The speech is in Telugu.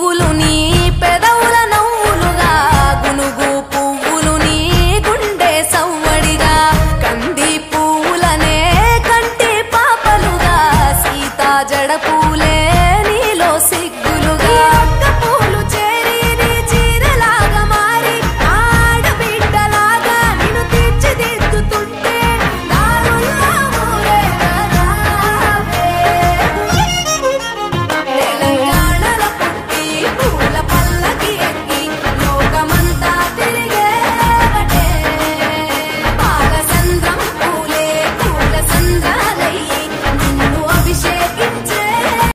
పువ్వులు నీ పెదవుల నవ్వులుగా గునుగు పువ్వులు నీ గుండె సవ్వడిగా కంది పువ్వులనే కంటి పాపలుగా సీతా జడ పువ్వు வசந்தா